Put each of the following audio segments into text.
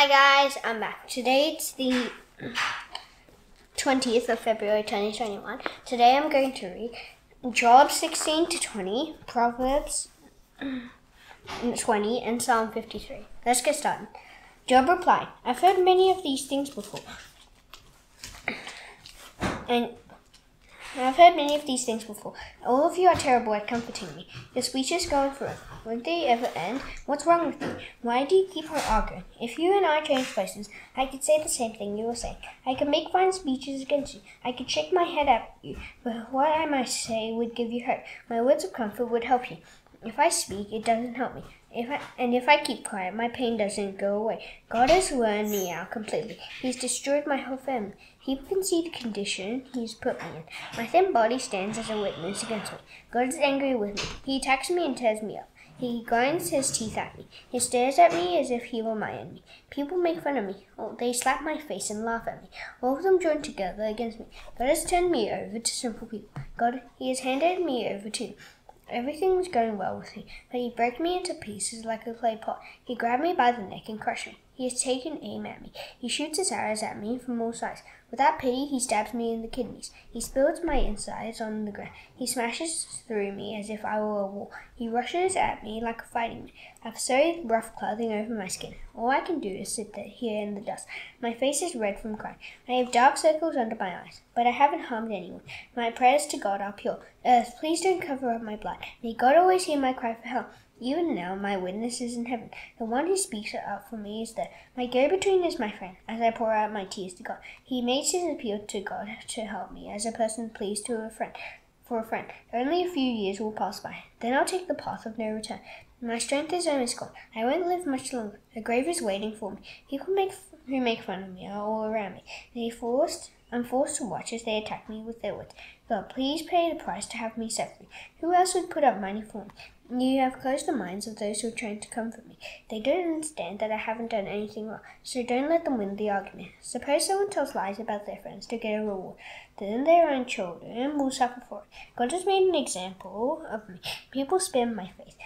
Hi guys, I'm back. Today it's the 20th of February 2021. Today I'm going to read Job 16 to 20, Proverbs 20, and Psalm 53. Let's get started. Job replied, I've heard many of these things before. And I've heard many of these things before. All of you are terrible at comforting me. Your speeches go on forever. Won't they ever end? What's wrong with you? Why do you keep on arguing? If you and I change places, I could say the same thing you were saying. I could make fine speeches against you. I could shake my head at you. But what I might say would give you hurt. My words of comfort would help you. If I speak, it doesn't help me. If I, and if I keep quiet, my pain doesn't go away. God has worn me out completely. He's destroyed my whole family. People can see the condition he's put me in. My thin body stands as a witness against me. God is angry with me. He attacks me and tears me up. He grinds his teeth at me. He stares at me as if he were my enemy. People make fun of me. Oh, they slap my face and laugh at me. All of them join together against me. God has turned me over to simple people. God, He has handed me over to Everything was going well with me, but he broke me into pieces like a clay pot. He grabbed me by the neck and crushed me. He has taken aim at me. He shoots his arrows at me from all sides. Without pity, he stabs me in the kidneys. He spills my insides on the ground. He smashes through me as if I were a wall. He rushes at me like a fighting man. I've sewed rough clothing over my skin. All I can do is sit there, here in the dust. My face is red from crying. I have dark circles under my eyes, but I haven't harmed anyone. My prayers to God are pure. Earth, please don't cover up my blood. May God always hear my cry for help. Even now, my witness is in heaven. The one who speaks out for me is there. My go between is my friend, as I pour out my tears to God. He makes his appeal to God to help me, as a person pleased to a friend. For a friend, only a few years will pass by. Then I'll take the path of no return. My strength is almost gone. I won't live much longer. A grave is waiting for me. People make, who make fun of me are all around me. They forced I'm forced to watch as they attack me with their words. God, please pay the price to have me set free. Who else would put up money for me? You have closed the minds of those who are trying to comfort me. They don't understand that I haven't done anything wrong, so don't let them win the argument. Suppose someone tells lies about their friends to get a reward. Then their own children will suffer for it. God has made an example of me. People in my face.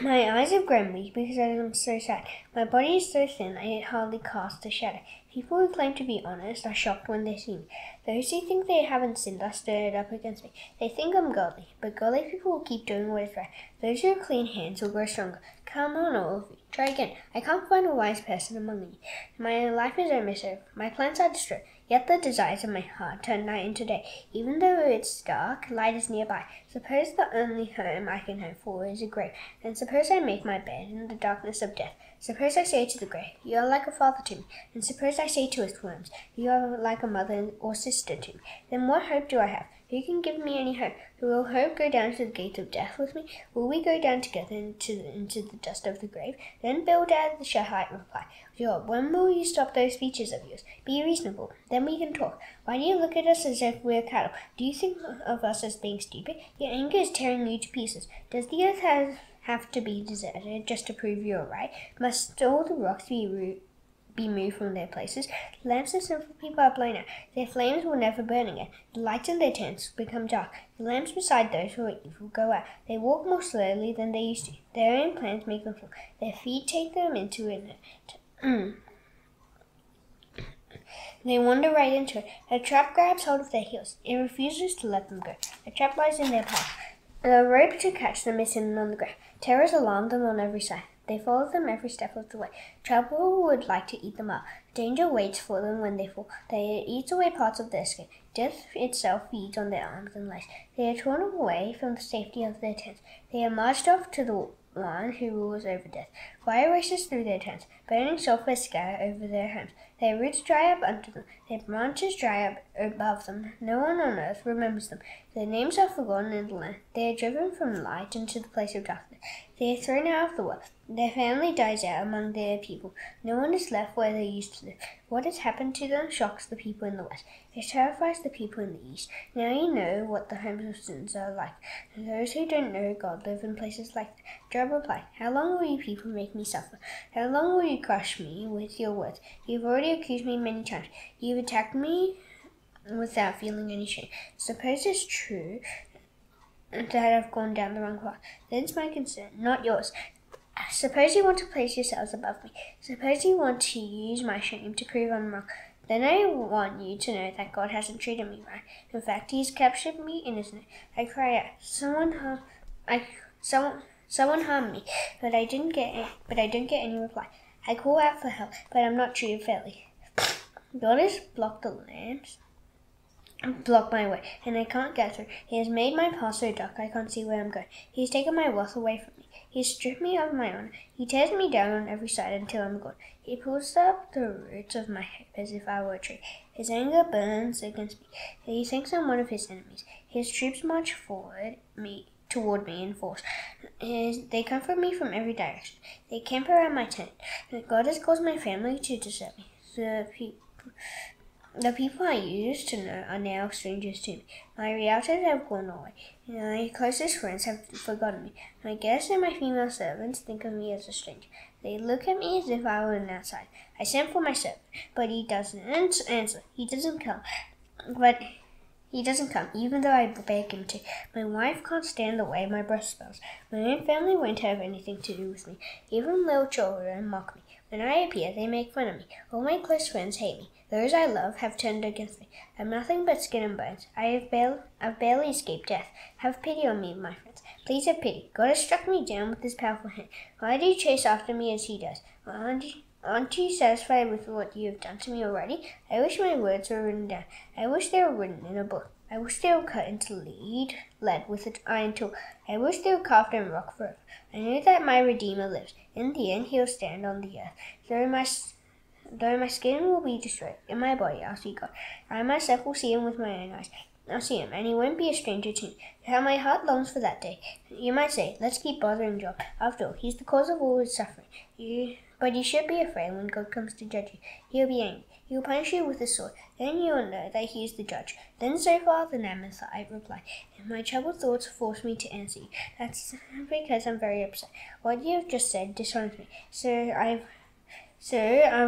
My eyes have grown weak because I am so sad. My body is so thin and it hardly casts a shadow. People who claim to be honest are shocked when they see me. Those who think they haven't sinned are stirred up against me. They think I'm godly, but godly people will keep doing what is right. Those who have clean hands will grow stronger. Come on, all of you. Try again. I can't find a wise person among you. My life is almost over. My plans are destroyed. Yet the desires of my heart turn night into day. Even though it's dark, light is nearby. Suppose the only home I can hope for is a grave, and suppose I make my bed in the darkness of death. Suppose I say to the grave, You are like a father to me, and suppose I say to its worms, You are like a mother or sister to me. Then what hope do I have? Who can give me any hope? Will hope go down to the gate of death with me? Will we go down together into the, into the dust of the grave? Then Bildad the Shuhite replied, Job, when will you stop those speeches of yours? Be reasonable. Then we can talk. Why do you look at us as if we're cattle? Do you think of us as being stupid? Your anger is tearing you to pieces. Does the earth have, have to be deserted just to prove you're right? Must all the rocks be? Be moved from their places. The lamps of simple people are blown out. Their flames will never burn again. The lights in their tents become dark. The lamps beside those who are evil go out. They walk more slowly than they used to. Their own plans make them fall. Their feet take them into it. They wander right into it. A trap grabs hold of their heels. It refuses to let them go. A trap lies in their path. A rope to catch them is hidden on the ground. Terrors alarm them on every side. They follow them every step of the way. Trouble would like to eat them up. Danger waits for them when they fall. They eat away parts of their skin. Death itself feeds on their arms and legs. They are torn away from the safety of their tents. They are marched off to the one who rules over death. Fire races through their tents. Burning sulphur scatter over their homes. Their roots dry up under them. Their branches dry up above them. No one on earth remembers them. Their names are forgotten in the land. They are driven from light into the place of darkness. They are thrown out of the world. Their family dies out among their people. No one is left where they used to live. What has happened to them shocks the people in the west. It terrifies the people in the east. Now you know what the homes of sins are like. Those who don't know God live in places like that. Job replied, How long will you people make me suffer? How long will you crush me with your words? You've already accused me many times. You've attacked me without feeling any shame. Suppose it's true that I've gone down the wrong path. Then it's my concern, not yours. Suppose you want to place yourselves above me. Suppose you want to use my shame to prove I'm wrong. Then I want you to know that God hasn't treated me right. In fact, He's captured me in His name. I cry out, someone harm, I, someone, someone harmed me, but I didn't get, any, but I didn't get any reply. I call out for help, but I'm not treated fairly. God has blocked the lamps, blocked my way, and I can't get through. He has made my path so dark I can't see where I'm going. He's taken my wealth away from me. He stripped me of my honor. He tears me down on every side until I'm gone. He pulls up the roots of my hair as if I were a tree. His anger burns against me. He thinks I'm one of his enemies. His troops march forward me toward me in force. His, they come for me from every direction. They camp around my tent. God has caused my family to desert me. The people the people I used to know are now strangers to me. My relatives have gone away. My closest friends have forgotten me. My guests and my female servants think of me as a stranger. They look at me as if I were an outsider. I send for my servant, but he doesn't answer. He doesn't come. But he doesn't come, even though I beg him to. My wife can't stand the way my breath smells. My own family won't have anything to do with me. Even little children mock me. When I appear, they make fun of me. All my close friends hate me. Those I love have turned against me. I'm nothing but skin and bones. I have barely, I've barely escaped death. Have pity on me, my friends. Please have pity. God has struck me down with his powerful hand. Why do you chase after me as he does? Aren't you, aren't you satisfied with what you have done to me already? I wish my words were written down. I wish they were written in a book. I wish they were cut into lead, lead with an iron tool. I wish they were carved in rock forever. I knew that my Redeemer lives. In the end, he'll stand on the earth. Though my Though my skin will be destroyed, in my body I'll see God. I myself will see him with my own eyes. I'll see him, and he won't be a stranger to me. How my heart longs for that day. You might say, let's keep bothering Job. After all, he's the cause of all his suffering. You, but you should be afraid when God comes to judge you. He'll be angry. He'll punish you with a sword. Then you'll know that he is the judge. Then Zophar the Naamathite reply, and my troubled thoughts force me to answer you. That's because I'm very upset. What you have just said dishonors me. So I've so I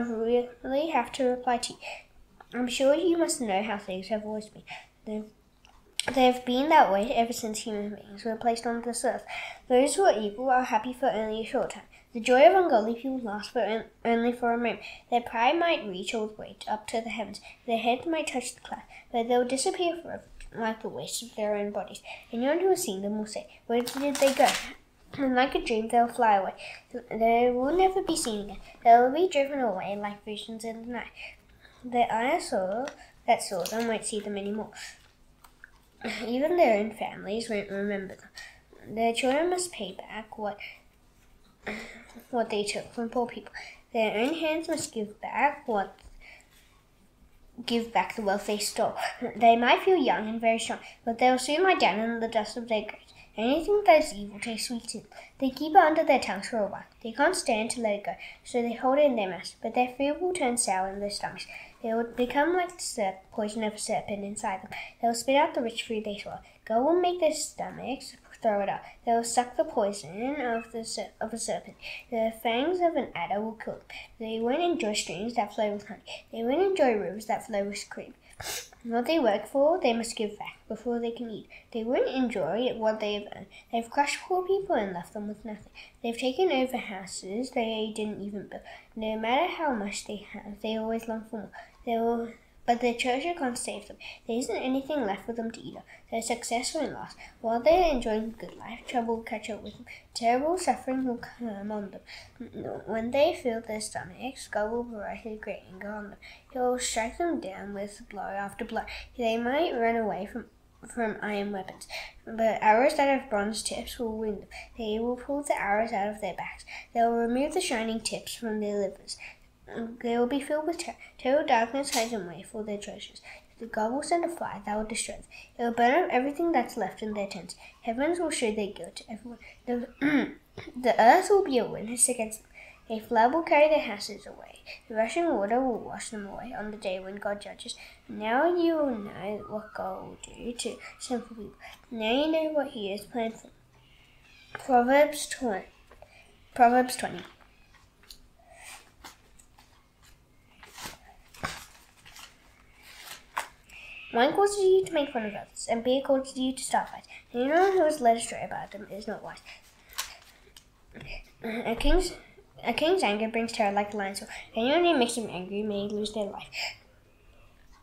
really have to reply to you. I'm sure you must know how things have always been. They've, they've been that way ever since human beings were placed on this earth. Those who are evil are happy for only a short time. The joy of ungodly people lasts for only for a moment. Their pride might reach the way up to the heavens. Their heads might touch the clouds, but they'll disappear forever, like the waste of their own bodies. Anyone who has seen them will say, Where did they go? And like a dream, they'll fly away. They will never be seen again. They'll be driven away like visions in the night. The eye saw that saw them won't see them anymore. Even their own families won't remember them. Their children must pay back what what they took from poor people. Their own hands must give back what give back the wealth they stole. They might feel young and very strong, but they'll soon lie down in the dust of their graves. Anything that is evil tastes sweet to them. They keep it under their tongues for a while. They can't stand to let it go, so they hold it in their mouths. But their food will turn sour in their stomachs. They will become like the serp- poison of a serpent inside them. They will spit out the rich food they swallow. God will make their stomachs throw it out. They will suck the poison of the of a serpent. The fangs of an adder will kill them. They won't enjoy streams that flow with honey. They won't enjoy rivers that flow with cream. What they work for, they must give back before they can eat. They won't enjoy what they have earned. They've crushed poor people and left them with nothing. They've taken over houses they didn't even build. No matter how much they have, they always long for more. They will but their treasure can't save them. There isn't anything left for them to eat. They are won't last. While they are enjoying good life, trouble will catch up with them. Terrible suffering will come on them. When they fill their stomachs, God will pour his great anger on them. He will strike them down with blow after blow. They might run away from from iron weapons, but arrows that have bronze tips will wound them. They will pull the arrows out of their backs. They will remove the shining tips from their livers. They will be filled with terror. Total darkness hides away for their treasures. The God will send a fire that will destroy them. It will burn up everything that's left in their tents. Heavens will show their guilt to everyone. The, the earth will be a witness against them. A flood will carry their houses away. The rushing water will wash them away on the day when God judges. Now you will know what God will do to sinful people. Now you know what He has planned for them. Proverbs 20. Proverbs 20. One causes you to make fun of others, and B causes you to start fights. Anyone who is led astray about them is not wise. A king's a king's anger brings terror like a lion, so anyone who makes him angry may lose their life.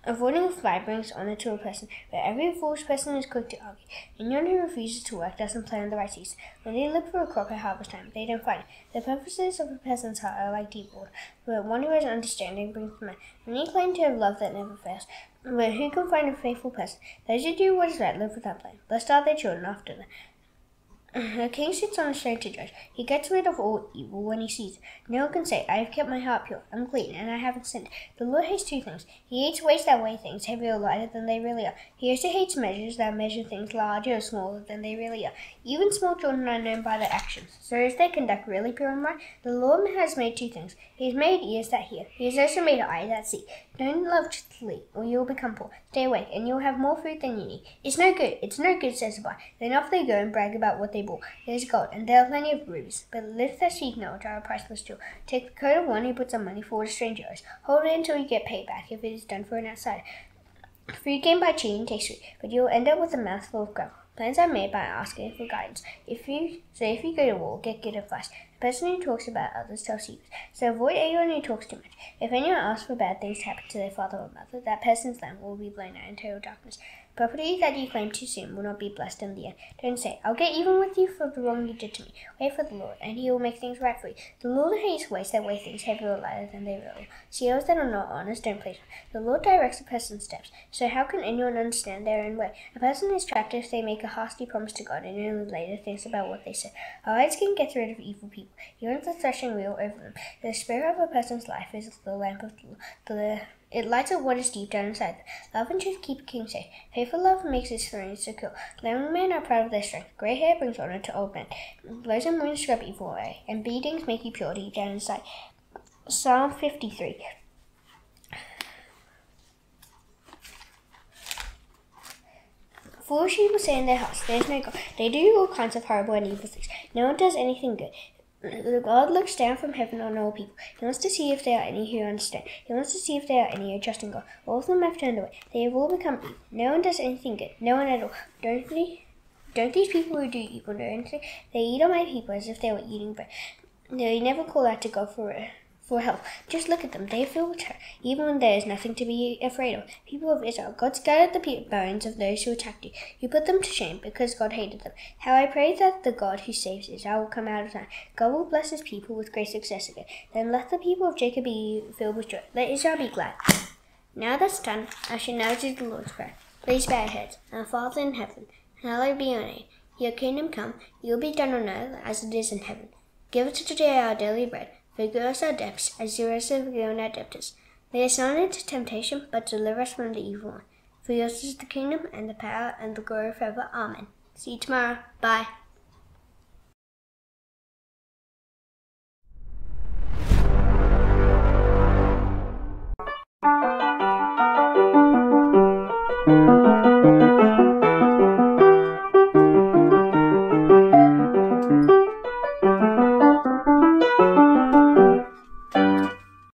Avoiding a fly brings honor to a person, but every foolish person is quick to argue. Anyone who refuses to work doesn't plant the right seeds. When they look for a crop at harvest time, they don't find it. The purposes of a peasant's heart are like deep water, but one who has understanding brings them out. Many claim to have love that never fails, but who can find a faithful person? Those who do what is right live without blame. Blessed are their children after them. Uh-huh. A king sits on a throne to judge. He gets rid of all evil when he sees it. No one can say, I have kept my heart pure, I'm clean, and I haven't sinned. The Lord hates two things. He hates ways that weigh things heavier or lighter than they really are. He also hates measures that measure things larger or smaller than they really are. Even small children are known by their actions. So is their conduct really pure and right? The Lord has made two things. He has made ears that hear. He has also made eyes that see. Don't love to sleep, or you will become poor. Stay awake, and you will have more food than you need. It's no good. It's no good, says the boy. Then off they go and brag about what they bought. There's gold, and there are plenty of rubies, but live that seek knowledge are a priceless jewel. Take the coat of one who puts on money for what a stranger. Hold it until you get paid back if it is done for an outsider. Food gained by cheating tastes sweet, but you will end up with a mouthful of gravel. Plans are made by asking for guidance. If you so if you go to war, get good advice. Person who talks about others tells secrets. So avoid anyone who talks too much. If anyone asks for bad things to happen to their father or mother, that person's lamp will be blown out in total darkness. Property that you claim too soon will not be blessed in the end. Don't say, I'll get even with you for the wrong you did to me. Wait for the Lord, and he will make things right for you. The Lord hates ways that weigh things heavier or lighter than they really are. CEOs that are not honest don't please him. The Lord directs a person's steps, so how can anyone understand their own way? A person is trapped if they make a hasty promise to God and only later thinks about what they said. Our eyes can get rid of evil people. He runs the threshing wheel over them. The spirit of a person's life is the lamp of the, the it lights up what is deep down inside. Love and truth keep a king safe. Faithful love makes his throne secure. Young men are proud of their strength. Grey hair brings honor to old men. Blows and wounds scrub evil away, and beatings make you pure deep down inside. Psalm 53. Foolish people say in their hearts, There is no God. They do all kinds of horrible and evil things. No one does anything good. The God looks down from heaven on all people. He wants to see if there are any who understand. He wants to see if there are any who trust in God. All of them have turned away. They have all become evil. No one does anything good. No one at all. Don't they? Don't these people who do evil know anything? They eat on my people as if they were eating bread. They never call out to God for it for help. Just look at them. They terror, even when there is nothing to be afraid of. People of Israel, God scattered the bones of those who attacked you. You put them to shame because God hated them. How I pray that the God who saves Israel will come out of that. God will bless his people with great success again. Then let the people of Jacob be filled with joy. Let Israel be glad. Now that's done, I shall now do the Lord's Prayer. Please bow your heads. Our Father in heaven, hallowed be your name. Your kingdom come, your will be done on earth as it is in heaven. Give us today our daily bread Forgive us our debts, as forgive our debtors. Lead us not into temptation, but deliver us from the evil one. For yours is the kingdom, and the power, and the glory forever. Amen. See you tomorrow. Bye.